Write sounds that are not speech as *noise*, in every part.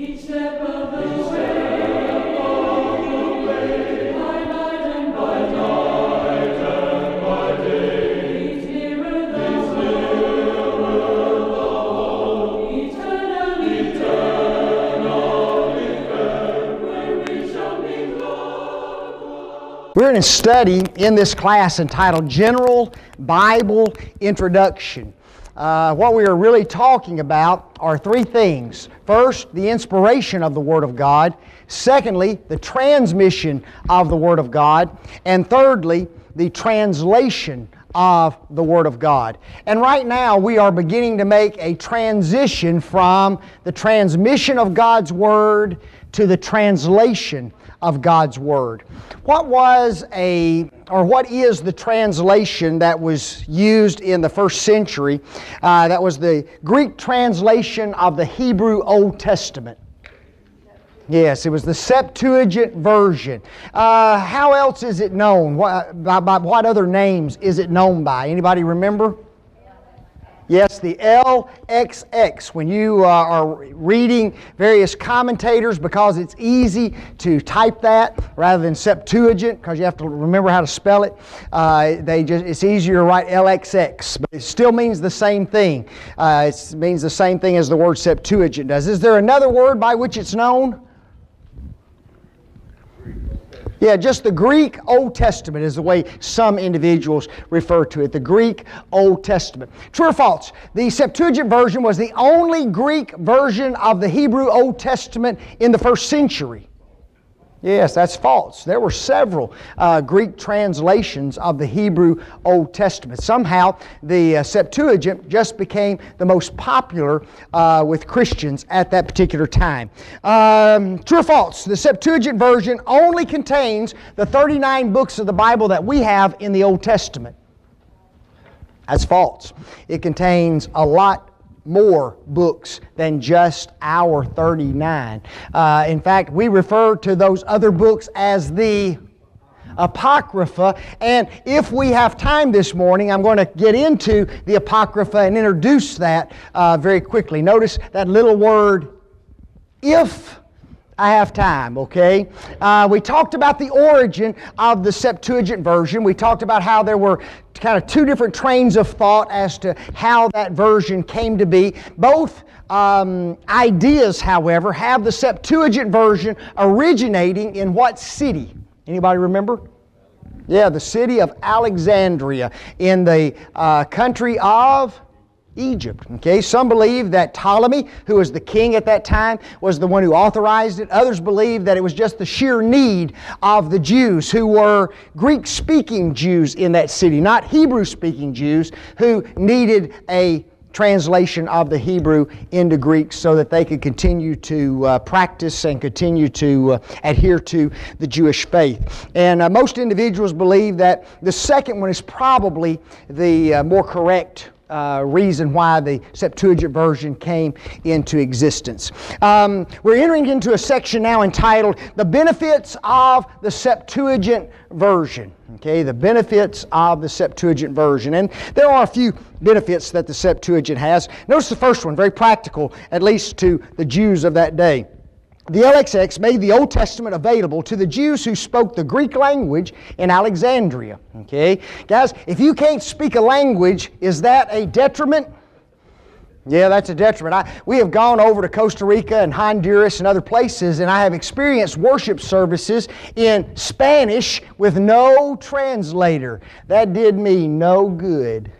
We're in a study in this class entitled General Bible Introduction. Uh, what we are really talking about are three things. First, the inspiration of the Word of God. Secondly, the transmission of the Word of God. And thirdly, the translation of the Word of God. And right now, we are beginning to make a transition from the transmission of God's Word to the translation of God's Word. What was a, or what is the translation that was used in the first century? Uh, that was the Greek translation of the Hebrew Old Testament. Yes, it was the Septuagint version. Uh, how else is it known? What, by, by what other names is it known by? Anybody remember? Yes, the LXX. When you uh, are reading various commentators, because it's easy to type that rather than Septuagint, because you have to remember how to spell it. Uh, they just it's easier to write LXX, but it still means the same thing. Uh, it means the same thing as the word Septuagint does. Is there another word by which it's known? Yeah, just the Greek Old Testament is the way some individuals refer to it. The Greek Old Testament. True or false? The Septuagint version was the only Greek version of the Hebrew Old Testament in the first century. Yes, that's false. There were several uh, Greek translations of the Hebrew Old Testament. Somehow, the uh, Septuagint just became the most popular uh, with Christians at that particular time. Um, true or false? The Septuagint version only contains the 39 books of the Bible that we have in the Old Testament. That's false. It contains a lot more books than just our 39. Uh, in fact, we refer to those other books as the Apocrypha. And if we have time this morning, I'm going to get into the Apocrypha and introduce that uh, very quickly. Notice that little word, if. I have time, okay? Uh, we talked about the origin of the Septuagint version. We talked about how there were kind of two different trains of thought as to how that version came to be. Both um, ideas, however, have the Septuagint version originating in what city? Anybody remember? Yeah, the city of Alexandria in the uh, country of Egypt. Okay, some believe that Ptolemy, who was the king at that time, was the one who authorized it. Others believe that it was just the sheer need of the Jews who were Greek speaking Jews in that city, not Hebrew speaking Jews who needed a translation of the Hebrew into Greek so that they could continue to uh, practice and continue to uh, adhere to the Jewish faith. And uh, most individuals believe that the second one is probably the uh, more correct uh, reason why the Septuagint version came into existence. Um, we're entering into a section now entitled The Benefits of the Septuagint Version. Okay, the benefits of the Septuagint version. And there are a few benefits that the Septuagint has. Notice the first one, very practical, at least to the Jews of that day the LXX made the Old Testament available to the Jews who spoke the Greek language in Alexandria. Okay? Guys, if you can't speak a language, is that a detriment? Yeah, that's a detriment. I, we have gone over to Costa Rica and Honduras and other places, and I have experienced worship services in Spanish with no translator. That did me no good.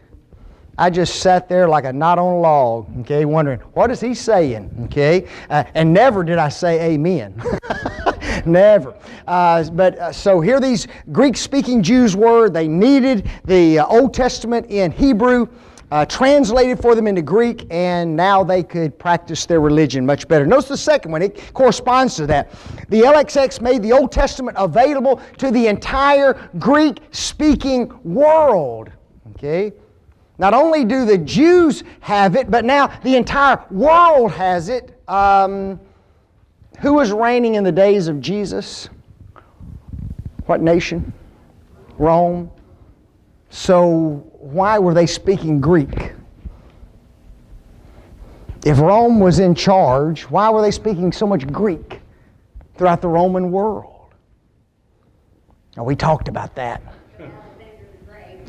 I just sat there like a knot on a log, okay, wondering, what is he saying, okay? Uh, and never did I say amen. *laughs* never. Uh, but uh, so here these Greek speaking Jews were. They needed the uh, Old Testament in Hebrew. Uh, translated for them into Greek, and now they could practice their religion much better. Notice the second one, it corresponds to that. The LXX made the Old Testament available to the entire Greek speaking world. Okay? Not only do the Jews have it, but now the entire world has it. Um, who was reigning in the days of Jesus? What nation? Rome. So why were they speaking Greek? If Rome was in charge, why were they speaking so much Greek throughout the Roman world? Now, we talked about that.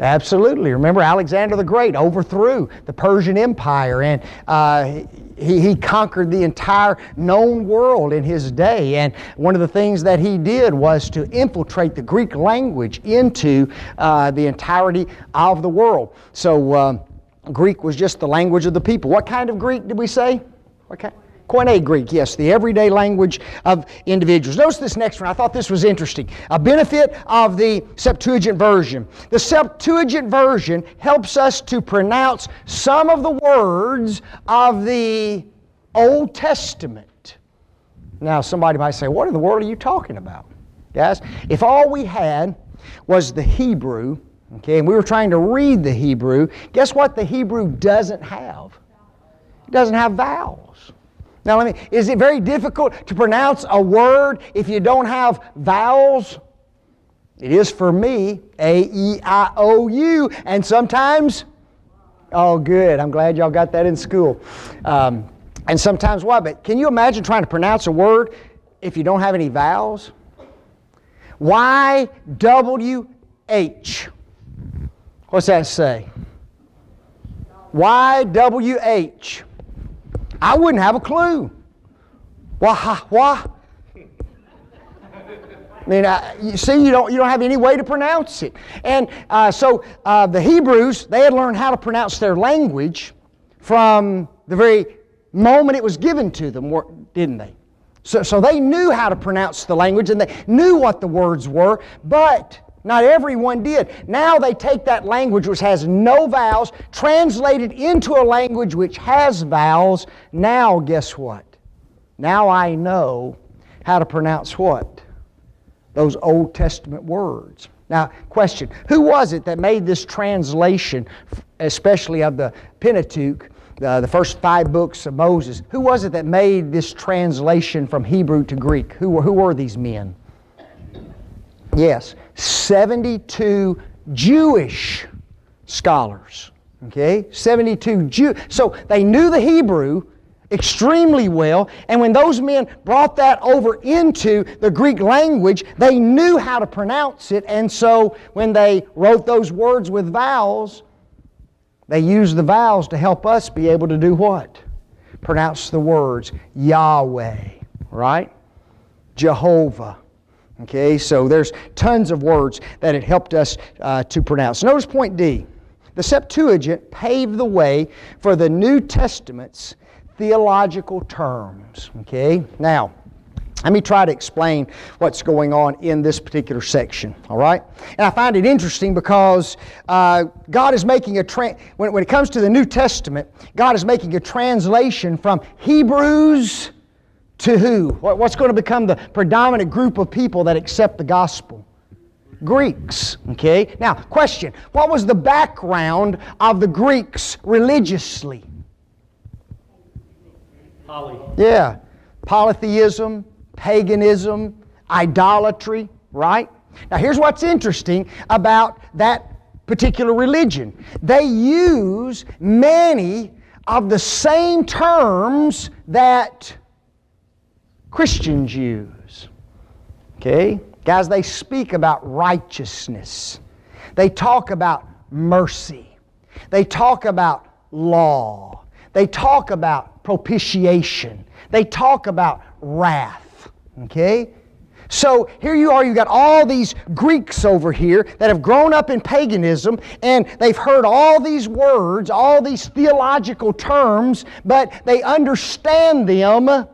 Absolutely. Remember, Alexander the Great overthrew the Persian Empire and uh, he, he conquered the entire known world in his day. And one of the things that he did was to infiltrate the Greek language into uh, the entirety of the world. So, uh, Greek was just the language of the people. What kind of Greek did we say? Kind? Koine Greek, yes, the everyday language of individuals. Notice this next one. I thought this was interesting. A benefit of the Septuagint version. The Septuagint version helps us to pronounce some of the words of the Old Testament. Now, somebody might say, What in the world are you talking about? Guys, if all we had was the Hebrew, okay, and we were trying to read the Hebrew, guess what the Hebrew doesn't have? It doesn't have vowels. Now, let me, is it very difficult to pronounce a word if you don't have vowels? It is for me, A E I O U, and sometimes, oh, good, I'm glad y'all got that in school. Um, and sometimes what? But can you imagine trying to pronounce a word if you don't have any vowels? Y W H. What's that say? Y W H. I wouldn't have a clue. Wah, wah. I mean, you see, you don't, you don't have any way to pronounce it. And uh, so uh, the Hebrews, they had learned how to pronounce their language from the very moment it was given to them, didn't they? So, so they knew how to pronounce the language and they knew what the words were, but not everyone did. Now they take that language which has no vowels, translate it into a language which has vowels. Now, guess what? Now I know how to pronounce what? Those Old Testament words. Now, question Who was it that made this translation, especially of the Pentateuch, uh, the first five books of Moses? Who was it that made this translation from Hebrew to Greek? Who were, who were these men? Yes, 72 Jewish scholars. Okay? 72 Jew. So they knew the Hebrew extremely well, and when those men brought that over into the Greek language, they knew how to pronounce it, and so when they wrote those words with vowels, they used the vowels to help us be able to do what? Pronounce the words Yahweh, right? Jehovah, Okay, so there's tons of words that it helped us uh, to pronounce. Notice point D. The Septuagint paved the way for the New Testament's theological terms. Okay, now let me try to explain what's going on in this particular section, all right? And I find it interesting because uh, God is making a, tra- when, when it comes to the New Testament, God is making a translation from Hebrews to who? What's going to become the predominant group of people that accept the gospel? Greeks. Okay? Now, question What was the background of the Greeks religiously? Poly. Yeah. Polytheism, paganism, idolatry, right? Now, here's what's interesting about that particular religion they use many of the same terms that Christians Jews. Okay? Guys, they speak about righteousness. They talk about mercy. They talk about law. They talk about propitiation. They talk about wrath. Okay? So here you are, you've got all these Greeks over here that have grown up in paganism and they've heard all these words, all these theological terms, but they understand them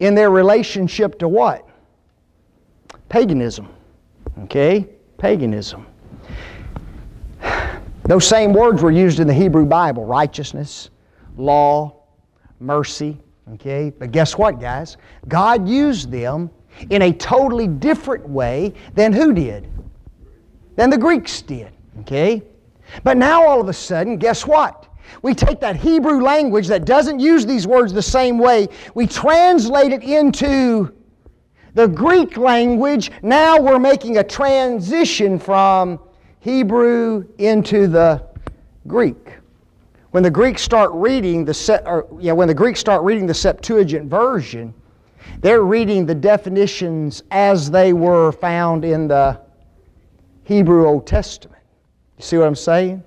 in their relationship to what? Paganism. Okay? Paganism. Those same words were used in the Hebrew Bible righteousness, law, mercy. Okay? But guess what, guys? God used them in a totally different way than who did? Than the Greeks did. Okay? But now all of a sudden, guess what? We take that Hebrew language that doesn't use these words the same way, we translate it into the Greek language. Now we're making a transition from Hebrew into the Greek. when the Greeks start reading the set, or, yeah, when the Greeks start reading the Septuagint version, they're reading the definitions as they were found in the Hebrew Old Testament. You see what I'm saying?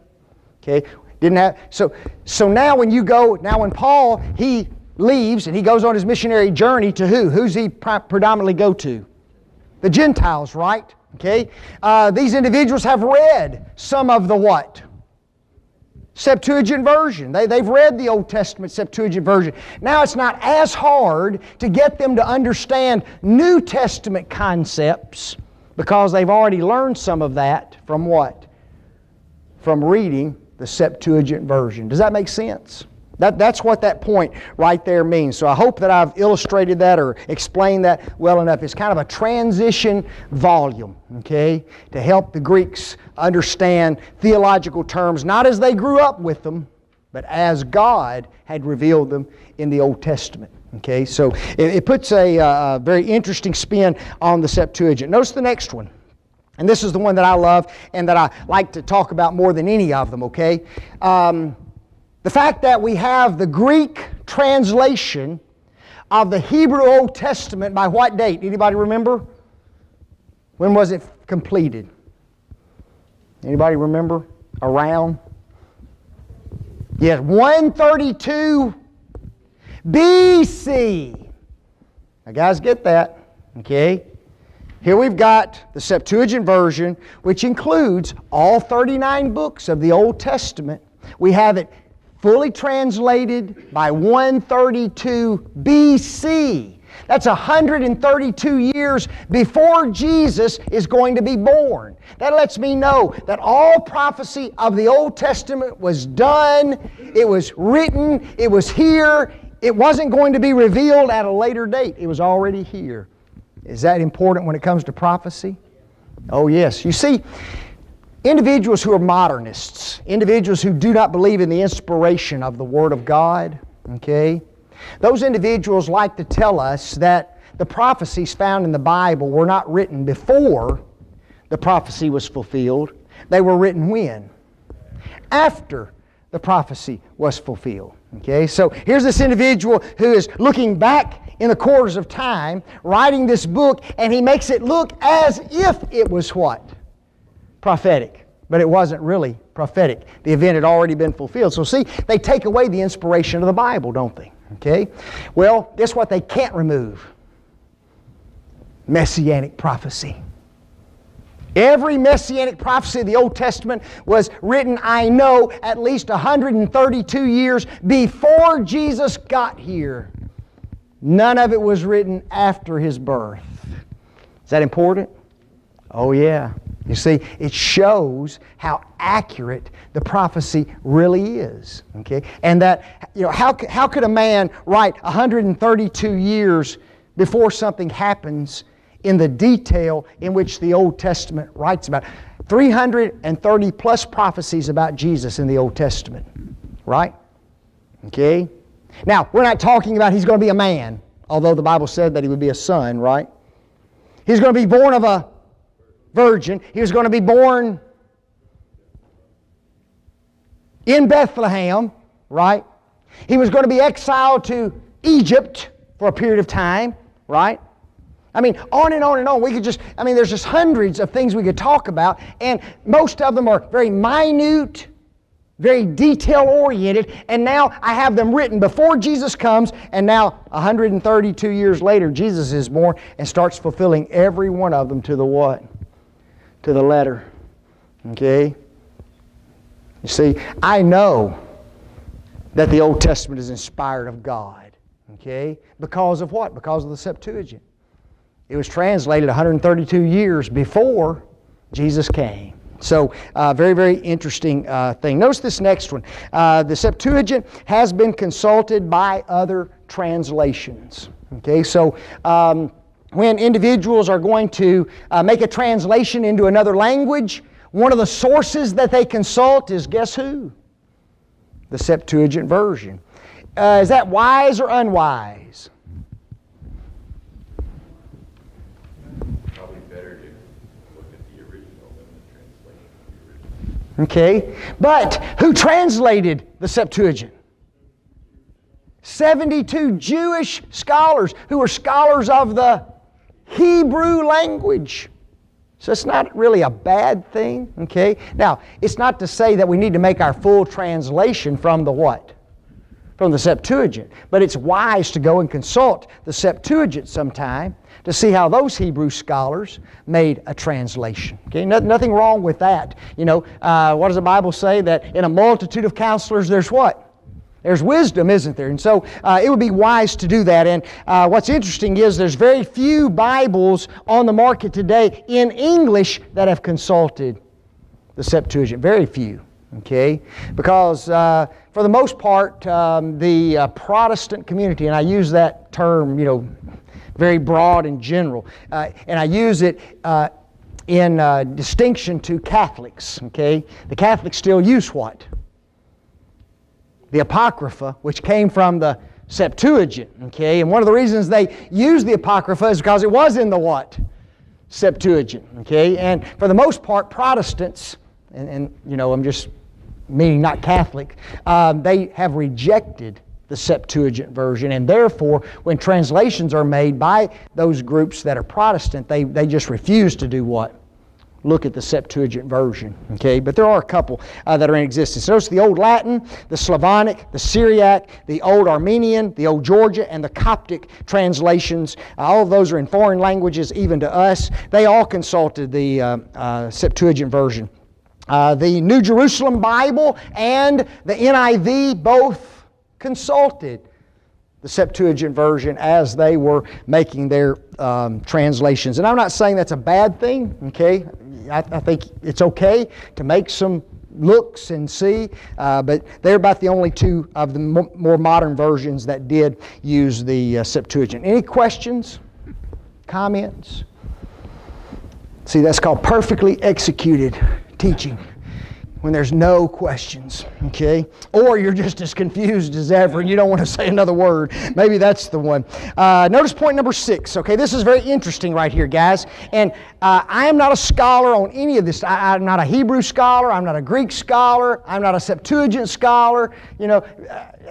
Okay. Didn't have so so now when you go now when Paul he leaves and he goes on his missionary journey to who? Who's he predominantly go to? The Gentiles, right? Okay. Uh, these individuals have read some of the what? Septuagint version. They, they've read the Old Testament Septuagint version. Now it's not as hard to get them to understand New Testament concepts because they've already learned some of that from what? From reading the Septuagint version. Does that make sense? That, that's what that point right there means. So I hope that I've illustrated that or explained that well enough. It's kind of a transition volume, okay, to help the Greeks understand theological terms, not as they grew up with them, but as God had revealed them in the Old Testament. Okay, so it, it puts a, uh, very interesting spin on the Septuagint. Notice the next one. And this is the one that I love and that I like to talk about more than any of them, okay? Um, the fact that we have the Greek translation of the Hebrew Old Testament by what date? Anybody remember? When was it completed? Anybody remember? Around? Yes, 132 BC. Now, guys, get that. Okay? Here we've got the Septuagint version, which includes all 39 books of the Old Testament. We have it fully translated by 132 BC. That's 132 years before Jesus is going to be born. That lets me know that all prophecy of the Old Testament was done, it was written, it was here, it wasn't going to be revealed at a later date. It was already here. Is that important when it comes to prophecy? Oh, yes. You see, Individuals who are modernists, individuals who do not believe in the inspiration of the Word of God, okay, those individuals like to tell us that the prophecies found in the Bible were not written before the prophecy was fulfilled. They were written when? After the prophecy was fulfilled. Okay, so here's this individual who is looking back in the quarters of time, writing this book, and he makes it look as if it was what? prophetic, but it wasn't really prophetic. The event had already been fulfilled. So, see, they take away the inspiration of the Bible, don't they? Okay? Well, guess what they can't remove? Messianic prophecy. Every messianic prophecy of the Old Testament was written, I know, at least 132 years before Jesus got here. None of it was written after his birth. Is that important? Oh, yeah. You see, it shows how accurate the prophecy really is. Okay? And that, you know, how, how could a man write 132 years before something happens in the detail in which the Old Testament writes about? 330 plus prophecies about Jesus in the Old Testament. Right? Okay? Now, we're not talking about he's going to be a man, although the Bible said that he would be a son, right? He's going to be born of a virgin. He was going to be born in Bethlehem, right? He was going to be exiled to Egypt for a period of time, right? I mean, on and on and on. We could just, I mean, there's just hundreds of things we could talk about, and most of them are very minute, very detail oriented, and now I have them written before Jesus comes, and now 132 years later, Jesus is born and starts fulfilling every one of them to the what? to the letter. Okay? You see, I know that the Old Testament is inspired of God. Okay? Because of what? Because of the Septuagint. It was translated 132 years before Jesus came. So, uh, very, very interesting uh, thing. Notice this next one. Uh, the Septuagint has been consulted by other translations. Okay, so um, when individuals are going to uh, make a translation into another language, one of the sources that they consult is guess who? The Septuagint version. Uh, is that wise or unwise? Probably better to look at the original than the translation. Okay? But who translated the Septuagint? 72 Jewish scholars who were scholars of the Hebrew language. So it's not really a bad thing, okay? Now, it's not to say that we need to make our full translation from the what? From the Septuagint. But it's wise to go and consult the Septuagint sometime to see how those Hebrew scholars made a translation. Okay, no, nothing wrong with that. You know, uh, what does the Bible say? That in a multitude of counselors, there's what? There's wisdom, isn't there? And so uh, it would be wise to do that. And uh, what's interesting is there's very few Bibles on the market today in English that have consulted the Septuagint. Very few. Okay? Because uh, for the most part, um, the uh, Protestant community, and I use that term, you know, very broad and general, uh, and I use it uh, in distinction to Catholics. Okay? The Catholics still use what? the Apocrypha, which came from the Septuagint. Okay, and one of the reasons they use the Apocrypha is because it was in the what? Septuagint. Okay, and for the most part, Protestants, and, and you know, I'm just meaning not Catholic, um, they have rejected the Septuagint version, and therefore, when translations are made by those groups that are Protestant, they, they just refuse to do what? look at the Septuagint version. Okay, but there are a couple uh, that are in existence. Notice the Old Latin, the Slavonic, the Syriac, the Old Armenian, the Old Georgia, and the Coptic translations. Uh, all of those are in foreign languages, even to us. They all consulted the uh, uh Septuagint version. Uh, the New Jerusalem Bible and the NIV both consulted the Septuagint version as they were making their um, translations. And I'm not saying that's a bad thing, okay? I, I think it's okay to make some looks and see, uh, but they're about the only two of the more modern versions that did use the uh, Septuagint. Any questions? Comments? See, that's called perfectly executed teaching when there's no questions, okay? Or you're just as confused as ever and you don't want to *laughs* say another word. Maybe that's the one. Uh, notice point number six, okay? This is very interesting right here, guys. And uh, I am not a scholar on any of this. I, am not a Hebrew scholar. I'm not a Greek scholar. I'm not a Septuagint scholar. You know,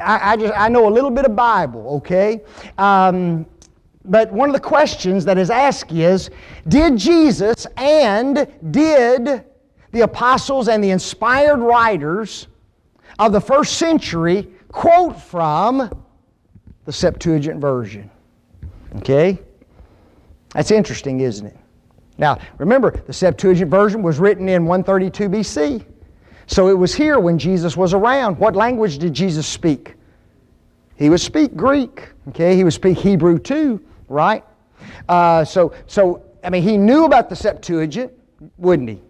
I, I just I know a little bit of Bible, okay? Um, but one of the questions that is asked is, did Jesus and did the apostles and the inspired writers of the first century quote from the Septuagint version. Okay? That's interesting, isn't it? Now, remember, the Septuagint version was written in 132 BC. So it was here when Jesus was around. What language did Jesus speak? He would speak Greek. Okay, he would speak Hebrew too, right? Uh, so, so I mean, he knew about the Septuagint, wouldn't he?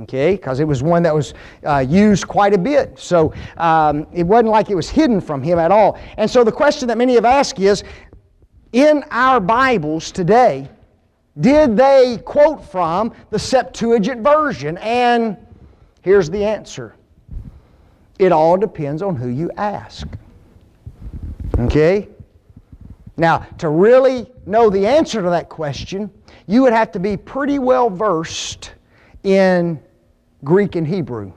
Okay, because it was one that was uh, used quite a bit. So um, it wasn't like it was hidden from him at all. And so the question that many have asked is in our Bibles today, did they quote from the Septuagint version? And here's the answer it all depends on who you ask. Okay? Now, to really know the answer to that question, you would have to be pretty well versed in Greek and Hebrew.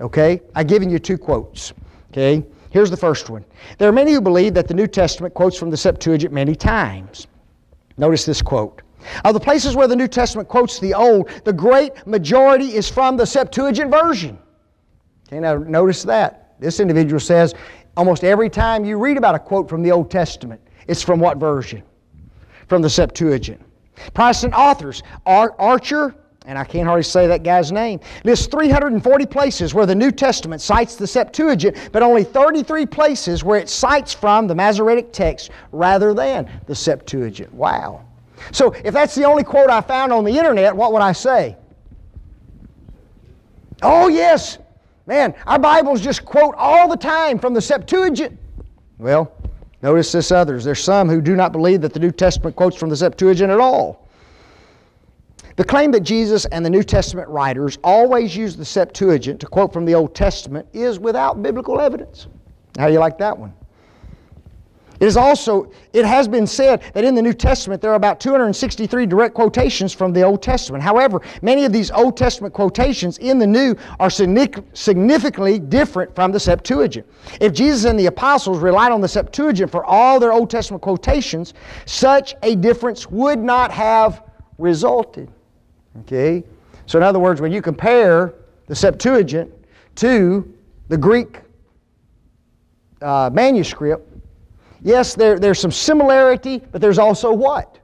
Okay? I've given you two quotes. Okay? Here's the first one. There are many who believe that the New Testament quotes from the Septuagint many times. Notice this quote. Of the places where the New Testament quotes the Old, the great majority is from the Septuagint version. Okay, now notice that. This individual says almost every time you read about a quote from the Old Testament, it's from what version? From the Septuagint. Protestant authors, Ar- Archer, and I can't hardly say that guy's name, lists 340 places where the New Testament cites the Septuagint, but only 33 places where it cites from the Masoretic text rather than the Septuagint. Wow. So if that's the only quote I found on the internet, what would I say? Oh, yes. Man, our Bibles just quote all the time from the Septuagint. Well, notice this others. There's some who do not believe that the New Testament quotes from the Septuagint at all. The claim that Jesus and the New Testament writers always use the Septuagint to quote from the Old Testament is without biblical evidence. How do you like that one? It is also, it has been said that in the New Testament there are about 263 direct quotations from the Old Testament. However, many of these Old Testament quotations in the New are significantly different from the Septuagint. If Jesus and the apostles relied on the Septuagint for all their Old Testament quotations, such a difference would not have resulted. Okay? So, in other words, when you compare the Septuagint to the Greek uh, manuscript, yes, there, there's some similarity, but there's also what?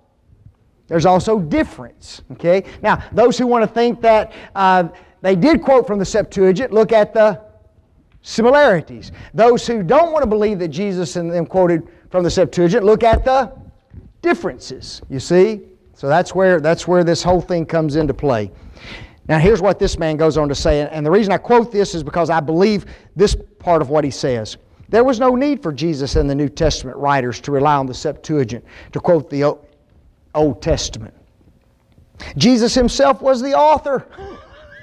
There's also difference. Okay? Now, those who want to think that uh, they did quote from the Septuagint, look at the similarities. Those who don't want to believe that Jesus and them quoted from the Septuagint, look at the differences. You see? So that's where, that's where this whole thing comes into play. Now, here's what this man goes on to say, and the reason I quote this is because I believe this part of what he says. There was no need for Jesus and the New Testament writers to rely on the Septuagint to quote the Old Testament. Jesus himself was the author.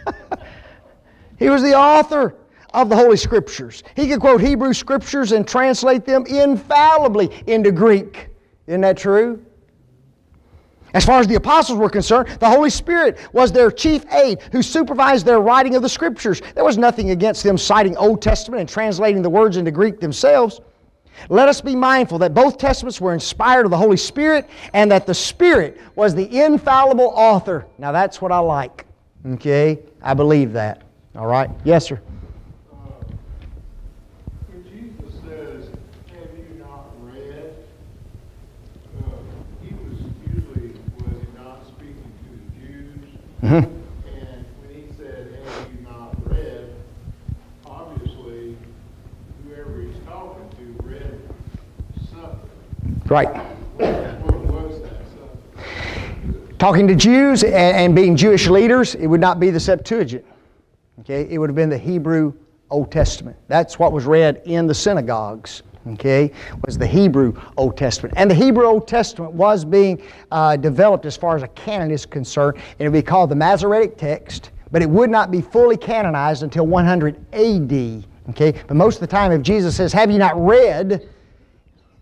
*laughs* he was the author of the Holy Scriptures. He could quote Hebrew Scriptures and translate them infallibly into Greek. Isn't that true? As far as the apostles were concerned, the Holy Spirit was their chief aid who supervised their writing of the Scriptures. There was nothing against them citing Old Testament and translating the words into Greek themselves. Let us be mindful that both Testaments were inspired of the Holy Spirit and that the Spirit was the infallible author. Now that's what I like. Okay? I believe that. All right? Yes, sir. Mm-hmm. And when he said, have you not read, obviously, whoever he's talking to read something. Right. What was that something? Talking to Jews and, and being Jewish leaders, it would not be the Septuagint. Okay, it would have been the Hebrew Old Testament. That's what was read in the synagogues okay, was the Hebrew Old Testament. And the Hebrew Old Testament was being uh, developed as far as a canon is concerned, it would be called the Masoretic text, but it would not be fully canonized until 100 AD. Okay, but most of the time, if Jesus says, Have you not read?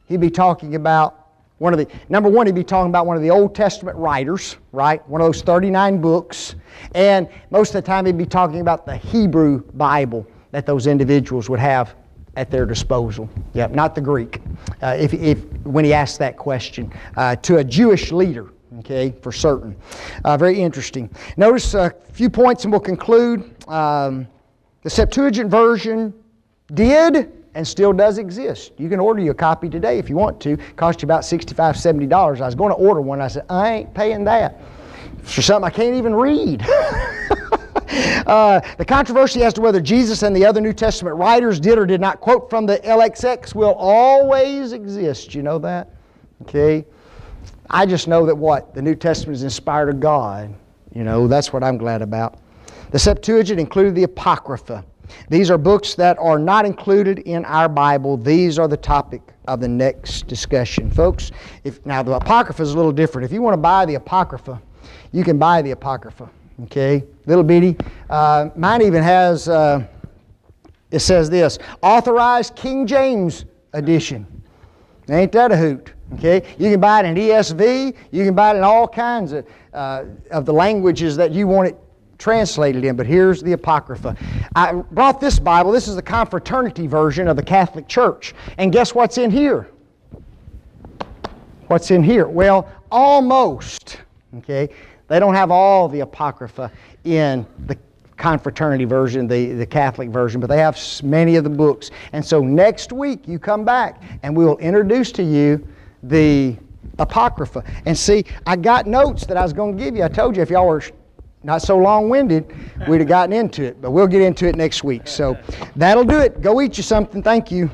he'd be talking about one of the, number one, he'd be talking about one of the Old Testament writers, right? One of those 39 books. And most of the time, he'd be talking about the Hebrew Bible that those individuals would have at their disposal. Yep, not the Greek. Uh, if, if, when he asked that question uh, to a Jewish leader, okay, for certain. Uh, very interesting. Notice a few points and we'll conclude. Um, the Septuagint version did and still does exist. You can order you a copy today if you want to. Cost you about $65, $70. I was going to order one. I said, I ain't paying that for something I can't even read. *laughs* *laughs* Uh, the controversy as to whether Jesus and the other New Testament writers did or did not quote from the LXX will always exist. You know that? Okay? I just know that what? The New Testament is inspired of God. You know, that's what I'm glad about. The Septuagint included the Apocrypha. These are books that are not included in our Bible. These are the topic of the next discussion. Folks, if now the Apocrypha is a little different. If you want to buy the Apocrypha, you can buy the Apocrypha. Okay, little bitty. Uh, mine even has, uh, it says this authorized King James edition. Ain't that a hoot? Okay, you can buy it in ESV, you can buy it in all kinds of, uh, of the languages that you want it translated in, but here's the Apocrypha. I brought this Bible. This is the confraternity version of the Catholic Church. And guess what's in here? What's in here? Well, almost. Okay? They don't have all the Apocrypha in the confraternity version, the, the Catholic version, but they have many of the books. And so next week you come back and we will introduce to you the Apocrypha. And see, I got notes that I was going to give you. I told you if y'all were not so long winded, we'd have gotten into it. But we'll get into it next week. So that'll do it. Go eat you something. Thank you.